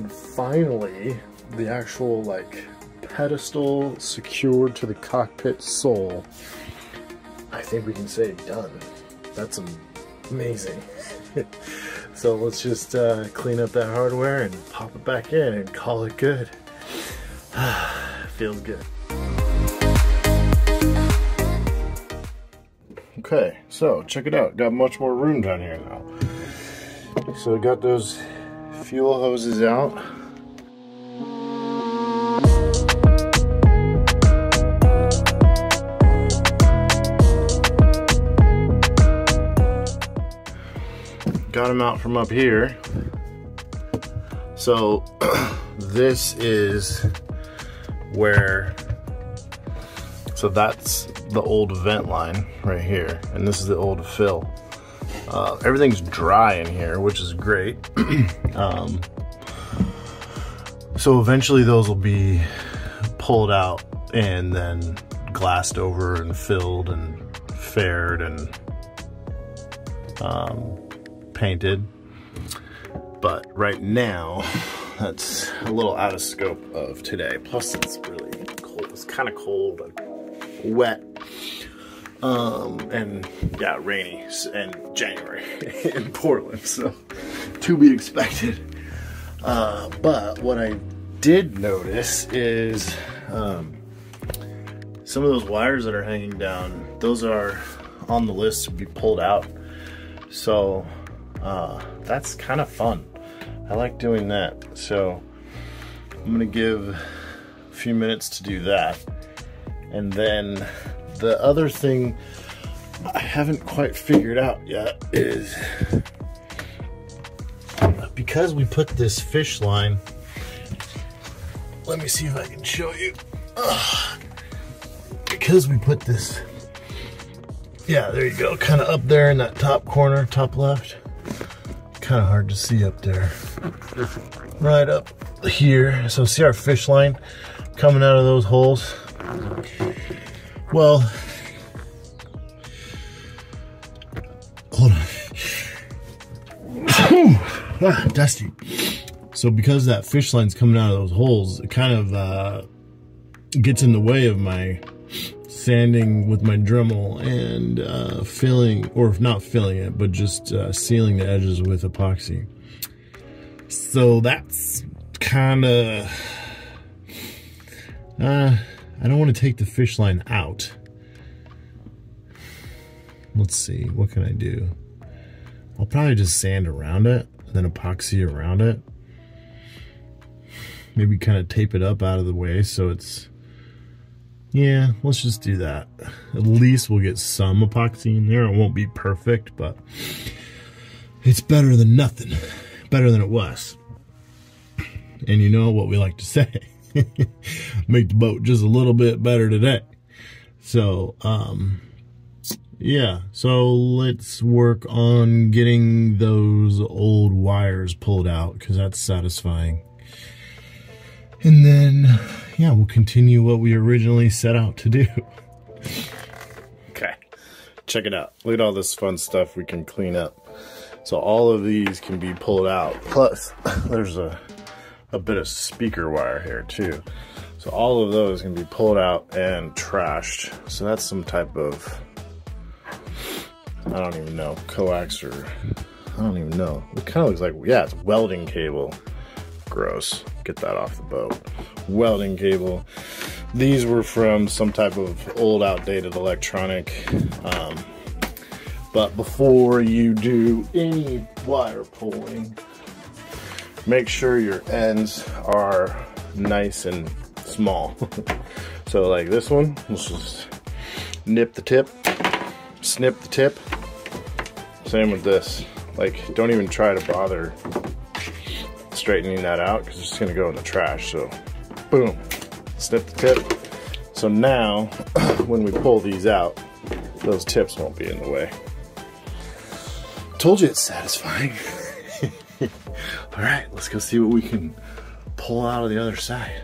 Then finally, the actual like pedestal secured to the cockpit sole. I think we can say done. That's amazing. so let's just uh, clean up that hardware and pop it back in and call it good. Feels good. Okay, so check it out. Got much more room down here now. So got those fuel hoses out. Got them out from up here. So this is where, so that's the old vent line right here. And this is the old fill. Uh, everything's dry in here, which is great. um, so eventually those will be pulled out and then glassed over and filled and faired and um, painted. But right now, that's a little out of scope of today. Plus it's really cold. It's kind of cold and wet. Um, and yeah, rainy and January in Portland. So to be expected. Uh, but what I did notice is um, some of those wires that are hanging down, those are on the list to be pulled out. So uh, that's kind of fun. I like doing that. So I'm gonna give a few minutes to do that. And then the other thing I haven't quite figured out yet is because we put this fish line, let me see if I can show you. Ugh. Because we put this, yeah, there you go, kind of up there in that top corner, top left kind of hard to see up there. Right up here. So see our fish line coming out of those holes? Well, hold on. ah, dusty. So because that fish line's coming out of those holes, it kind of uh, gets in the way of my sanding with my Dremel and uh, filling, or not filling it, but just uh, sealing the edges with epoxy. So that's kind of, uh, I don't want to take the fish line out. Let's see, what can I do? I'll probably just sand around it, then epoxy around it. Maybe kind of tape it up out of the way so it's yeah, let's just do that. At least we'll get some epoxy in there. It won't be perfect, but it's better than nothing. Better than it was. And you know what we like to say. Make the boat just a little bit better today. So, um, yeah, so let's work on getting those old wires pulled out because that's satisfying. And then yeah, we'll continue what we originally set out to do. okay, check it out. Look at all this fun stuff we can clean up. So all of these can be pulled out. Plus, there's a, a bit of speaker wire here too. So all of those can be pulled out and trashed. So that's some type of, I don't even know, coax or, I don't even know. It kind of looks like, yeah, it's welding cable. Gross. Get that off the boat. Welding cable. These were from some type of old outdated electronic. Um, but before you do any wire pulling, make sure your ends are nice and small. so like this one, let's just nip the tip, snip the tip. Same with this. Like, don't even try to bother straightening that out because it's just gonna go in the trash. So boom, snip the tip. So now when we pull these out, those tips won't be in the way. Told you it's satisfying. All right, let's go see what we can pull out of the other side.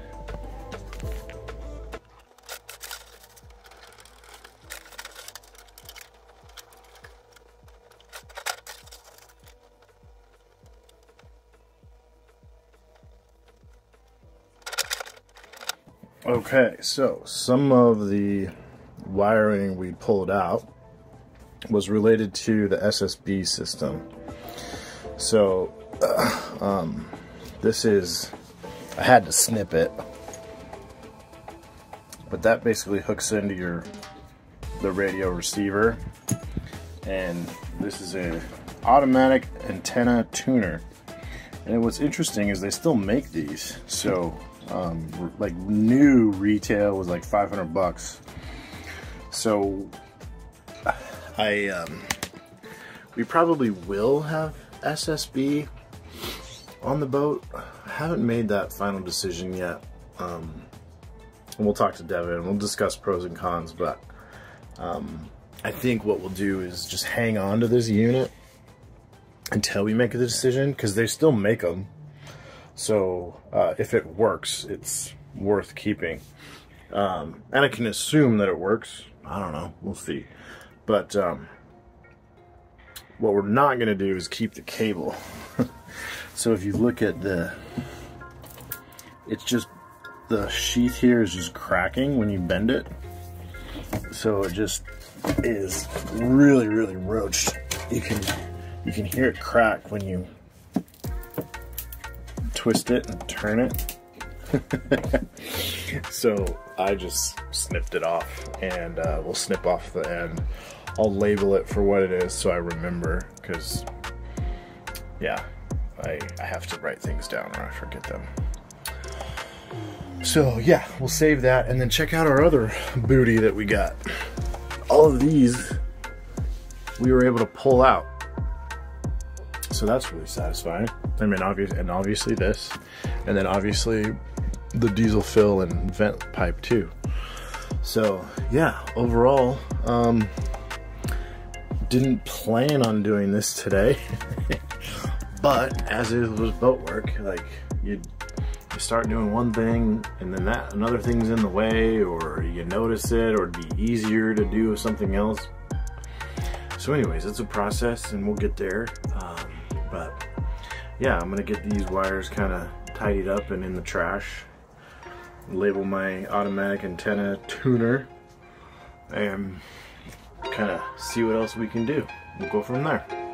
Okay, so some of the wiring we pulled out was related to the SSB system. So uh, um, this is, I had to snip it, but that basically hooks into your, the radio receiver, and this is a automatic antenna tuner. And what's interesting is they still make these, so um, like new retail was like 500 bucks. So I um, we probably will have SSB on the boat. I haven't made that final decision yet. Um, we'll talk to Devin. We'll discuss pros and cons, but um, I think what we'll do is just hang on to this unit until we make the decision because they still make them. So uh, if it works, it's worth keeping. Um, and I can assume that it works. I don't know. We'll see. But um, what we're not going to do is keep the cable. so if you look at the, it's just, the sheath here is just cracking when you bend it. So it just is really, really roached. You can, you can hear it crack when you twist it and turn it. so I just snipped it off and uh, we'll snip off the end. I'll label it for what it is so I remember because yeah, I, I have to write things down or I forget them. So yeah, we'll save that and then check out our other booty that we got. All of these we were able to pull out. So that's really satisfying. I mean, obvious, and obviously this, and then obviously the diesel fill and vent pipe too. So yeah, overall, um, didn't plan on doing this today, but as it was boat work, like you, start doing one thing and then that another thing's in the way, or you notice it, or it'd be easier to do something else. So, anyways, it's a process, and we'll get there. Um, but yeah, I'm gonna get these wires kind of tidied up and in the trash. Label my automatic antenna tuner and kind of see what else we can do. We'll go from there.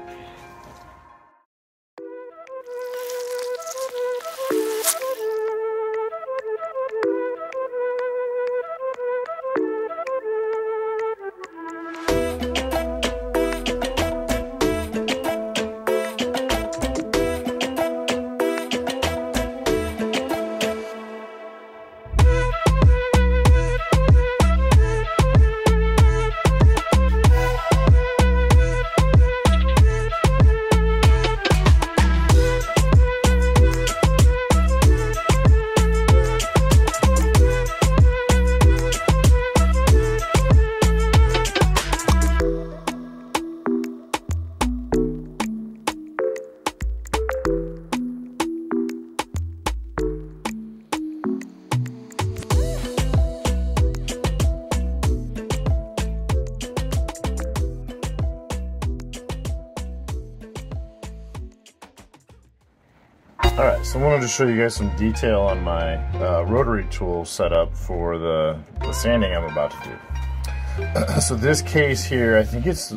Wanted to show you guys some detail on my uh, rotary tool setup for the, the sanding I'm about to do. so this case here, I think it's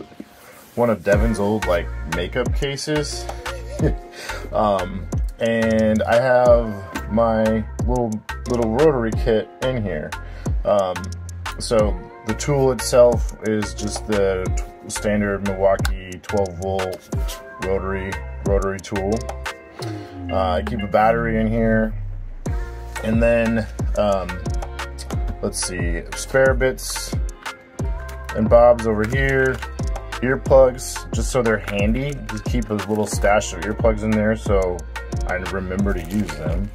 one of Devin's old like makeup cases. um, and I have my little little rotary kit in here. Um, so the tool itself is just the standard Milwaukee 12 volt rotary rotary tool. Uh, I keep a battery in here. And then, um, let's see, spare bits and bobs over here. Earplugs, just so they're handy. Just keep a little stash of earplugs in there so I remember to use them.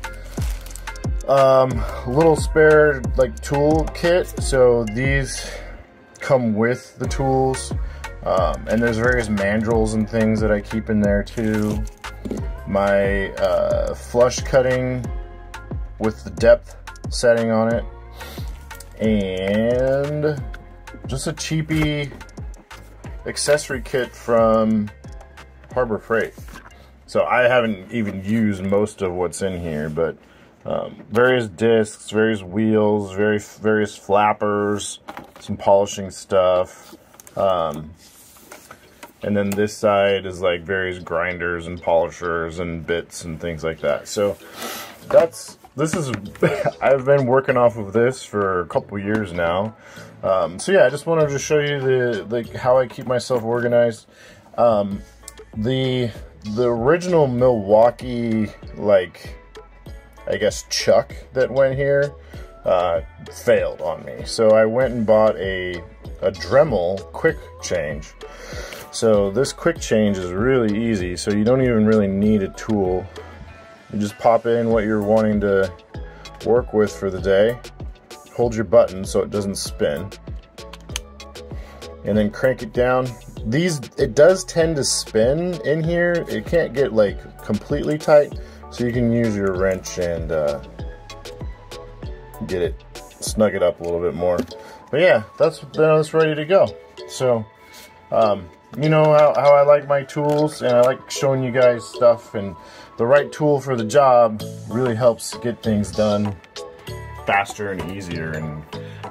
Um, little spare like tool kit. So these come with the tools. Um, and there's various mandrels and things that I keep in there too my uh, flush cutting with the depth setting on it, and just a cheapy accessory kit from Harbor Freight. So I haven't even used most of what's in here, but um, various discs, various wheels, various various flappers, some polishing stuff. Um, and then this side is like various grinders and polishers and bits and things like that. So that's this is I've been working off of this for a couple years now. Um, so yeah, I just wanted to show you the like how I keep myself organized. Um, the the original Milwaukee like I guess chuck that went here uh, failed on me. So I went and bought a a Dremel quick change. So this quick change is really easy. So you don't even really need a tool. You just pop in what you're wanting to work with for the day. Hold your button so it doesn't spin. And then crank it down. These, it does tend to spin in here. It can't get like completely tight. So you can use your wrench and uh, get it, snug it up a little bit more. But yeah, that's, then it's ready to go. So, um, you know how, how I like my tools and I like showing you guys stuff and the right tool for the job really helps get things done faster and easier and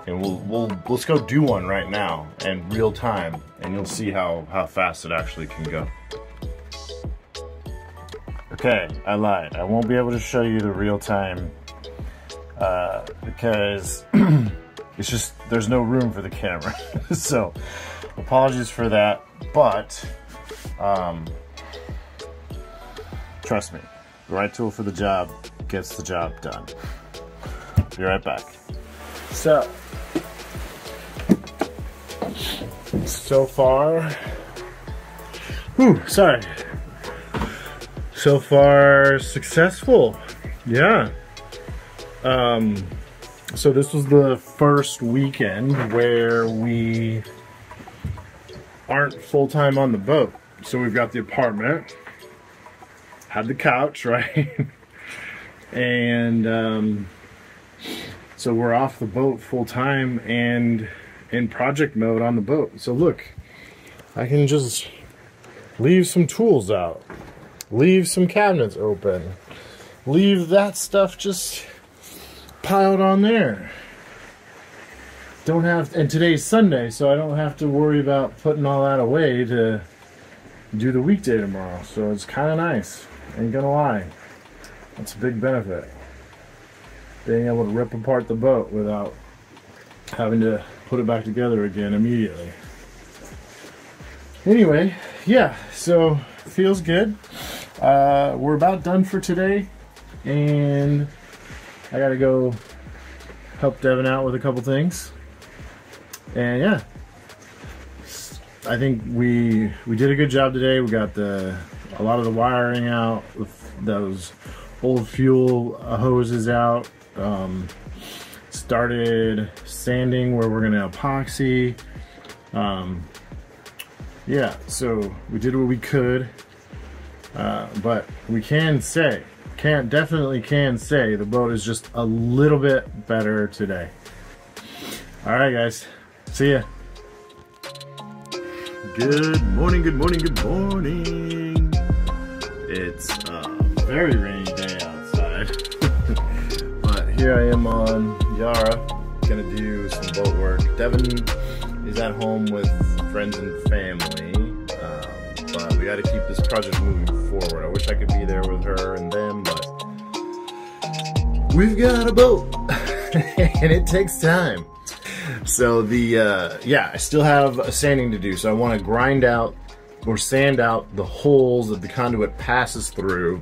and we'll, we'll let's go do one right now in real time and you'll see how how fast it actually can go. Okay I lied. I won't be able to show you the real time uh, because it's just there's no room for the camera. So apologies for that but um, Trust me, the right tool for the job gets the job done. Be right back. So, so far, whew, sorry. So far, successful. Yeah. Um, so this was the first weekend where we aren't full-time on the boat. So we've got the apartment, had the couch, right? and um, so we're off the boat full time and in project mode on the boat. So look, I can just leave some tools out, leave some cabinets open, leave that stuff just piled on there. Don't have, and today's Sunday, so I don't have to worry about putting all that away to do the weekday tomorrow. So it's kind of nice. Ain't gonna lie. That's a big benefit. Being able to rip apart the boat without having to put it back together again immediately. Anyway, yeah, so feels good. Uh, we're about done for today, and I gotta go help Devin out with a couple things. And yeah, I think we we did a good job today. We got the a lot of the wiring out, those old fuel hoses out. Um, started sanding where we're gonna epoxy. Um, yeah, so we did what we could, uh, but we can say, can't definitely can say the boat is just a little bit better today. All right, guys, see ya. Good morning, good morning, good morning. It's a very rainy day outside. but here I am on Yara, gonna do some boat work. Devin is at home with friends and family, um, but we gotta keep this project moving forward. I wish I could be there with her and them, but we've got a boat and it takes time. So the, uh, yeah, I still have a sanding to do. So I want to grind out or sand out the holes that the conduit passes through,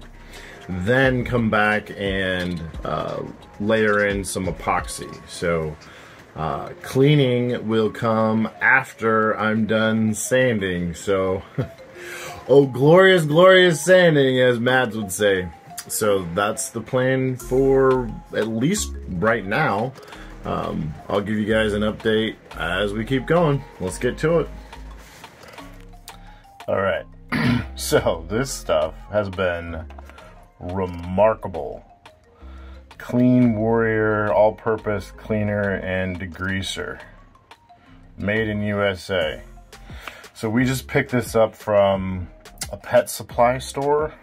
then come back and uh, layer in some epoxy. So uh, cleaning will come after I'm done sanding. So, oh, glorious, glorious sanding, as Mads would say. So that's the plan for at least right now. Um, I'll give you guys an update as we keep going. Let's get to it. All right, so this stuff has been remarkable. Kleen Warrior all-purpose cleaner and degreaser. Made in USA. So we just picked this up from a pet supply store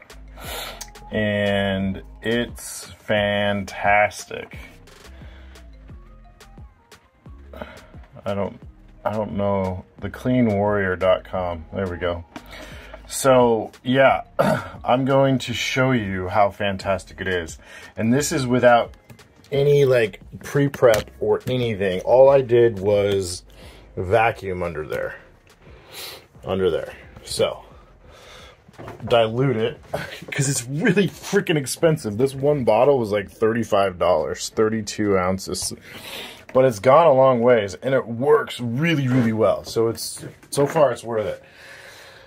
and it's fantastic. I don't I don't know thekleenwarrior.com. There we go. So yeah, I'm going to show you how fantastic it is. And this is without any like pre-prep or anything. All I did was vacuum under there. Under there. So dilute it because it's really freaking expensive. This one bottle was like $35, 32 ounces. But it's gone a long ways and it works really, really well. So it's so far it's worth it.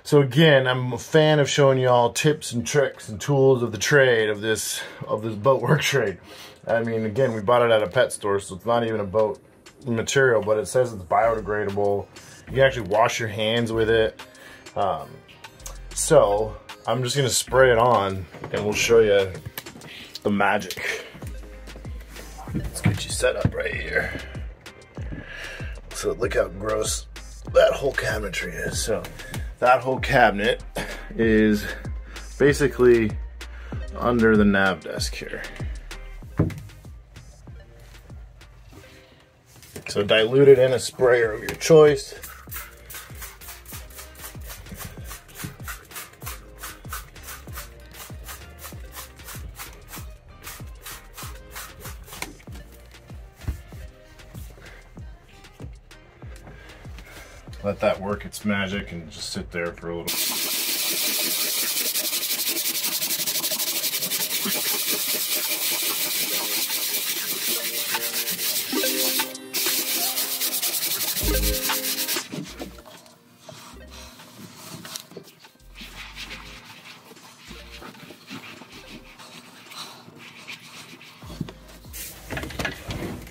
So again, I'm a fan of showing you all tips and tricks and tools of the trade of this of this boat work trade. I mean, again, we bought it at a pet store, so it's not even a boat material, but it says it's biodegradable. You can actually wash your hands with it. Um, so I'm just gonna spray it on and we'll show you the magic. Let's get you set up right here. So look how gross that whole cabinetry is. So that whole cabinet is basically under the nav desk here. So dilute it in a sprayer of your choice. Its magic and just sit there for a little.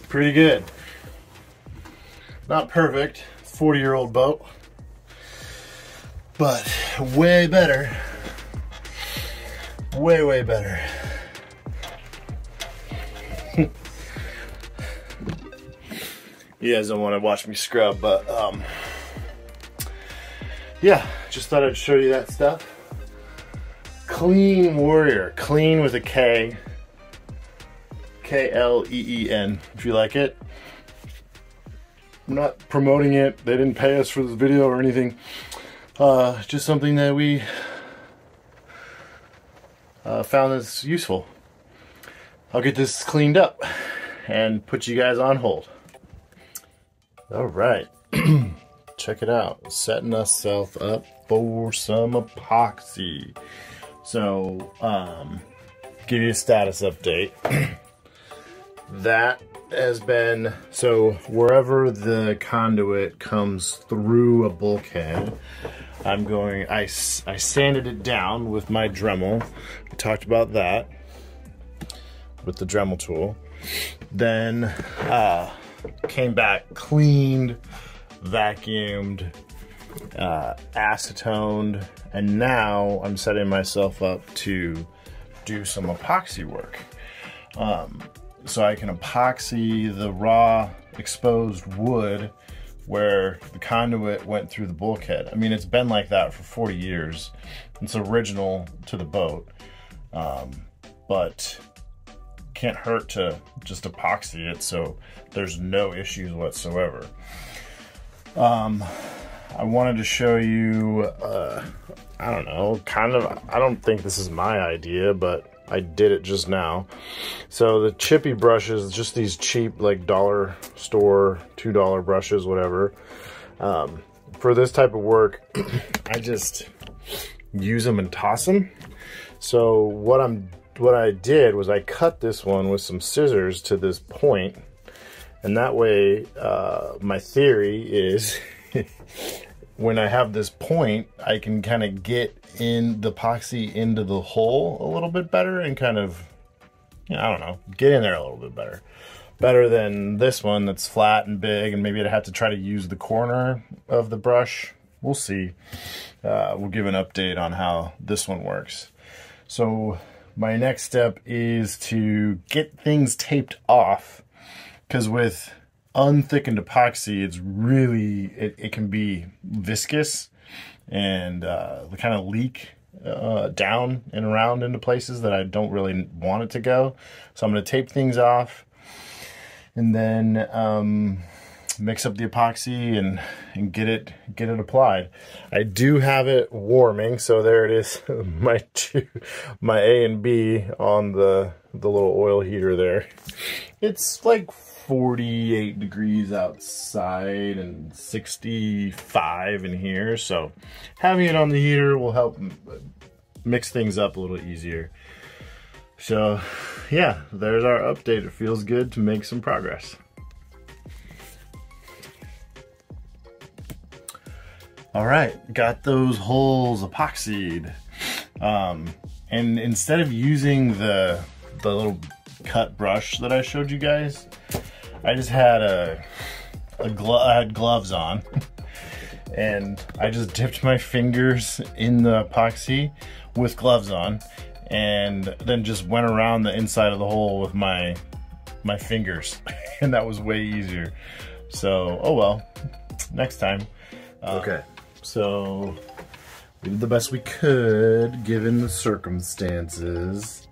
Pretty good. Not perfect, 40 year old boat, but way better. Way, way better. you guys don't want to watch me scrub, but um, yeah, just thought I'd show you that stuff. Kleen Warrior, clean with a K, K L E E N, if you like it. I'm not promoting it. They didn't pay us for this video or anything. Uh, just something that we uh, found that's useful. I'll get this cleaned up and put you guys on hold. All right, check it out. Setting ourselves up for some epoxy. So, um, give you a status update. that has been, so wherever the conduit comes through a bulkhead, I'm going, I, I sanded it down with my Dremel. We talked about that with the Dremel tool. Then uh, came back, cleaned, vacuumed, uh, acetoned, and now I'm setting myself up to do some epoxy work. Um, so I can epoxy the raw exposed wood where the conduit went through the bulkhead. I mean, it's been like that for 40 years. It's original to the boat, um, but can't hurt to just epoxy it so there's no issues whatsoever. Um, I wanted to show you, uh, I don't know, kind of, I don't think this is my idea, but I did it just now. So the chippy brushes, just these cheap like dollar store, $2 brushes, whatever. Um, for this type of work, I just use them and toss them. So what I'm what I did was I cut this one with some scissors to this point, and that way uh, my theory is when I have this point, I can kind of get in the epoxy into the hole a little bit better and kind of, I don't know, get in there a little bit better. Better than this one that's flat and big and maybe I'd have to try to use the corner of the brush. We'll see. Uh, we'll give an update on how this one works. So my next step is to get things taped off because with unthickened epoxy, it's really, it, it can be viscous and uh, kind of leak uh, down and around into places that I don't really want it to go. So I'm going to tape things off and then um, mix up the epoxy and, and get it get it applied. I do have it warming, so there it is, my two, my A and B on the the little oil heater there. It's like 48 degrees outside and 65 in here, so having it on the heater will help mix things up a little easier. So yeah, there's our update. It feels good to make some progress. All right, got those holes epoxied. Um, and instead of using the, the little cut brush that I showed you guys, I just had a, a glo I had gloves on. And I just dipped my fingers in the epoxy with gloves on and then just went around the inside of the hole with my my fingers. And that was way easier. So oh well next time. Uh, okay so we did the best we could given the circumstances.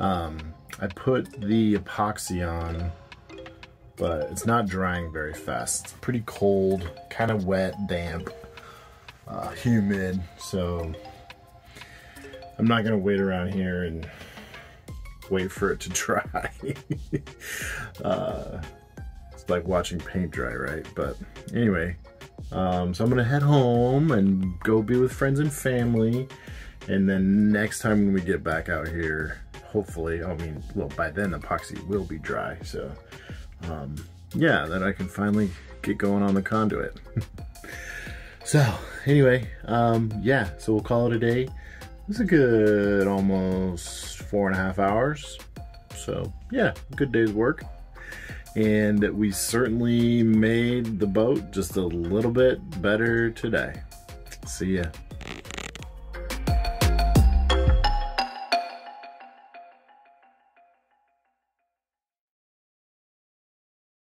Um, I put the epoxy on, but it's not drying very fast. It's pretty cold, kind of wet, damp, uh, humid, so I'm not gonna wait around here and wait for it to dry. uh, it's like watching paint dry, right? But anyway, um, so I'm gonna head home and go be with friends and family. And then next time when we get back out here, hopefully, I mean, well, by then the epoxy will be dry. So um, yeah, then I can finally get going on the conduit. so anyway, um, yeah, so we'll call it a day. It's a good almost four and a half hours. So yeah, good day's work and we certainly made the boat just a little bit better today. See ya.